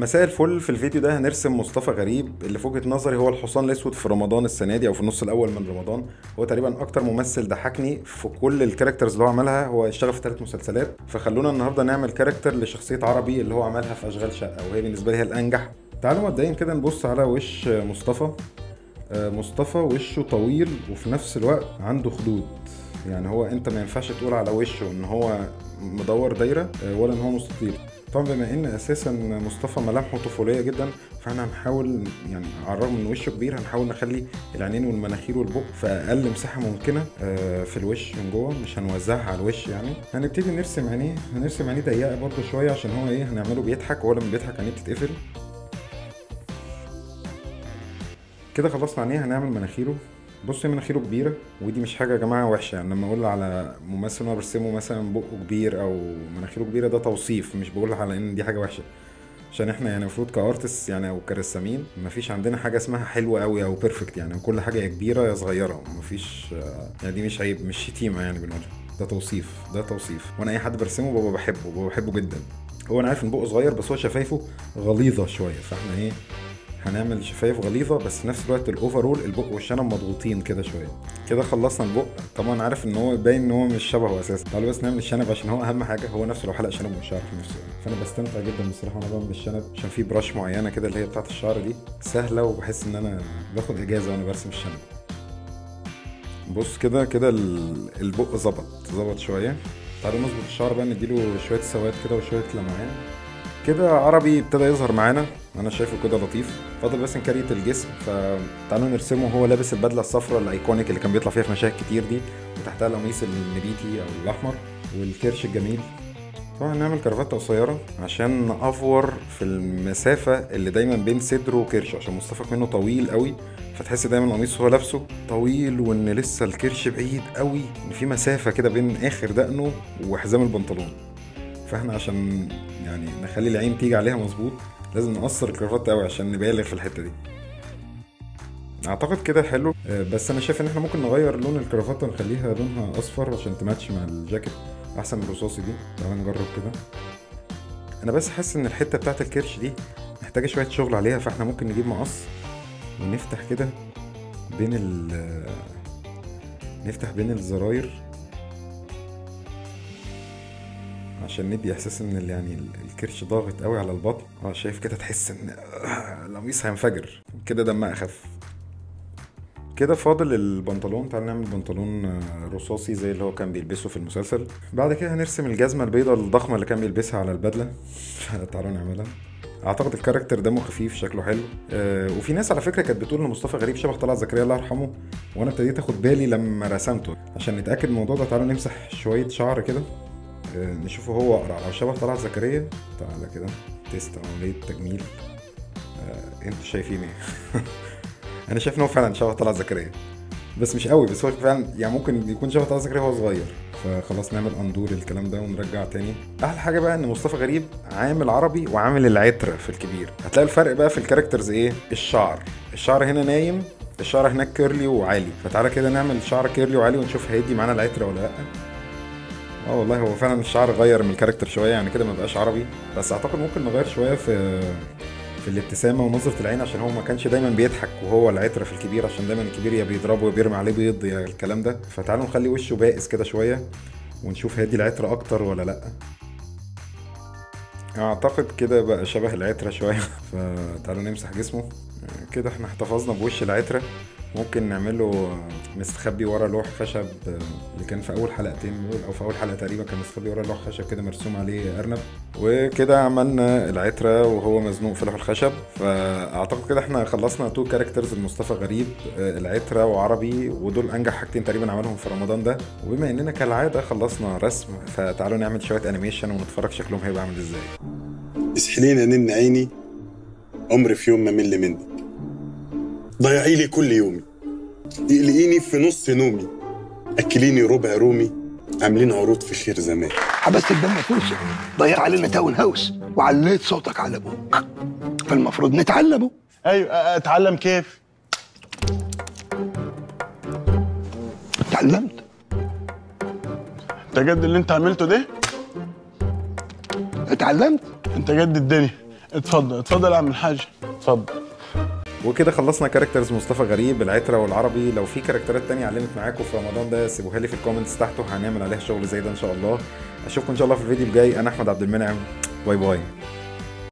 مساء الفل. في الفيديو ده هنرسم مصطفى غريب اللي في وجهة نظري هو الحصان الأسود في رمضان السنة دي أو في النص الأول من رمضان. هو تقريبا أكتر ممثل ضحكني في كل ال characters اللي هو عملها. هو اشتغل في ثلاث مسلسلات. فخلونا النهارده نعمل character لشخصية عربي اللي هو عملها في أشغال شقة وهي بالنسبة لي هي الأنجح. تعالوا مبدئيا كده نبص على وش مصطفى. آه، مصطفى وشه طويل وفي نفس الوقت عنده خدود. يعني هو أنت ما ينفعش تقول على وشه إن هو مدور دايرة آه، ولا إن هو مستطيل. طبعا بما إن أساسا مصطفى ملامحه طفولية جدا فإحنا هنحاول يعني على الرغم ان وشه كبير هنحاول نخلي العينين والمناخير والبق في أقل مساحة ممكنة آه، في الوش من جوه مش هنوزعها على الوش يعني. هنبتدي نرسم عينيه هنرسم عينيه ضيقة برده شوية عشان هو إيه هنعمله بيضحك وهو لما بيضحك عينيه بتتقفل. كده خلصنا عينيه هنعمل مناخيره. بص مناخيره كبيرة ودي مش حاجة يا جماعة وحشة. يعني لما أقول على ممثل أنا برسمه مثلا بقه كبير أو مناخيره كبيرة ده توصيف مش بقول على إن دي حاجة وحشة. عشان إحنا يعني المفروض ك artist يعني أو كرسامين مفيش عندنا حاجة اسمها حلوة قوي أو perfect يعني كل حاجة يا كبيرة يا صغيرة. مفيش يعني دي مش عيب مش شتيمة يعني بنقولها ده توصيف ده توصيف. وأنا أي حد برسمه ببقى بحبه ببقى بحبه جدا. هو أنا عارف إن بقه صغير بس هو شفايفه غليظة شوية فإحنا إيه هنعمل شفايف غليظة بس في نفس الوقت ال overall البق والشنب مضغوطين كده شوية. كده خلصنا البق. طبعا عارف إن هو باين إن هو مش شبهه أساسا. تعالوا بس نعمل الشنب عشان هو أهم حاجة. هو نفسه لو حلق شنب مش هيعرف نفسه. فأنا بستمتع جدا بصراحة وأنا بعمل الشنب عشان في brush معينة كده اللي هي بتاعت الشعر دي سهلة وبحس إن أنا باخد إجازة وأنا برسم الشنب. بص كده كده ال- البق ظبط ظبط شوية. تعالوا نظبط الشعر بقى نديله شوية سواد كده وشوية لمعان. كده عربي ابتدى يظهر معانا. أنا شايفه كده لطيف. فاضل بس نكريت الجسم فتعالوا نرسمه. هو لابس البدلة الصفراء الأيكونيك اللي كان بيطلع فيها في مشاهد كتير دي وتحتها القميص النبيتي أو الأحمر والكرش الجميل. طبعا نعمل كرافته قصيرة عشان نأفور في المسافة اللي دايما بين صدره وكرشه عشان مصطفى منه طويل قوي فتحس دايما القميص هو لابسه طويل وإن لسه الكرش بعيد قوي إن في مسافة كده بين آخر دقنه وحزام البنطلون. فإحنا عشان يعني نخلي العين تيجي عليها مظبوط. لازم نقصر الكرافات قوي عشان نبالغ في الحتة دي. أعتقد كده حلو. آه، بس أنا شايف إن إحنا ممكن نغير لون الكرافته ونخليها لونها أصفر عشان تماتش مع الجاكيت. أحسن من الرصاصي دي تعالى نجرب كده. أنا بس حاسس إن الحتة بتاعت الكرش دي محتاجة شوية شغل عليها فإحنا ممكن نجيب مقص ونفتح كده بين ال نفتح بين الزراير. عشان ندي إحساس إن يعني ال- الكرش ضاغط قوي على البطن. آه شايف كده تحس إن آه، القميص هينفجر. كده دمها أخف. كده فاضل البنطلون. تعال نعمل بنطلون آه، رصاصي زي اللي هو كان بيلبسه في المسلسل. بعد كده هنرسم الجزمة البيضاء الضخمة اللي كان بيلبسها على البدلة. تعالوا نعملها. أعتقد الكاركتر دمه خفيف شكله حلو. أه وفي ناس على فكرة كانت بتقول إن مصطفى غريب شبه طلعت زكريا الله يرحمه. وأنا ابتديت آخد بالي لما رسمته. عشان نتأكد من الموضوع ده تعالوا نمسح شوية شعر كده. نشوفه هو أقرع. لو شبه طلعت زكريا تعالى كده test عمليه تجميل. أه أنتوا شايفين إيه؟ أنا شايف إن هو فعلا شبه طلعت زكريا. بس مش قوي بس هو فعلا يعني ممكن يكون شبه طلعت زكريا وهو صغير. فخلاص نعمل undo للكلام ده ونرجع تاني. أحلى حاجة بقى إن مصطفى غريب عامل عربي وعامل العتره في الكبير. هتلاقي الفرق بقى في ال characters إيه؟ الشعر. الشعر هنا نايم الشعر هناك curly وعالي. فتعالى كده نعمل شعر curly وعالي ونشوف هيدي معانا العتره ولا لأ. آه والله هو فعلا الشعر غير من ال character شوية يعني كده ما بقاش عربي. بس أعتقد ممكن نغير شوية في في الابتسامة ونظرة العين عشان هو ما كانش دايما بيضحك وهو العتره في الكبير عشان دايما الكبير يا بيضربه يا بيرمي عليه بيض يا الكلام ده. فتعالوا نخلي وشه بائس كده شوية ونشوف هيدي العتره أكتر ولا لأ. أعتقد كده بقى شبه العتره شوية. فتعالوا نمسح جسمه. كده إحنا احتفظنا بوش العتره ممكن نعمله مستخبي ورا لوح خشب اللي كان في أول حلقتين دول أو في أول حلقة تقريبا كان مستخبي ورا لوح خشب كده مرسوم عليه أرنب. وكده عملنا العترة وهو مزنوق في لوح الخشب. فأعتقد كده إحنا خلصنا two characters لمصطفى غريب العترة وعربي ودول أنجح حاجتين تقريبا عملهم في رمضان ده. وبما إننا كالعادة خلصنا رسم فتعالوا نعمل شوية animation ونتفرج شكلهم هيبقى عامل إزاي. اسحلينا نن عيني عمري في يوم ما مل منك. ضيعي لي كل يومي. تقلقيني في نص نومي. أكليني ربع رومي عاملين عروض في خير زمان. حبست الدم فوسه ضيع علينا تاون هاوس وعليت صوتك على أبوك. فالمفروض نتعلمه. أيوه أتعلم كيف؟ اتعلمت. أنت جد اللي أنت عملته ده؟ اتعلمت. أنت جد الدنيا. اتفضل اتفضل يا عم الحاج اتفضل. وكده خلصنا characters مصطفى غريب العترة والعربي. لو في كاركترات تانية علمت معاكم في رمضان ده سيبوها لي في ال comments تحت وهنعمل عليها شغل زي ده إن شاء الله. أشوفكم إن شاء الله في الفيديو الجاي. أنا أحمد عبد المنعم. bye bye.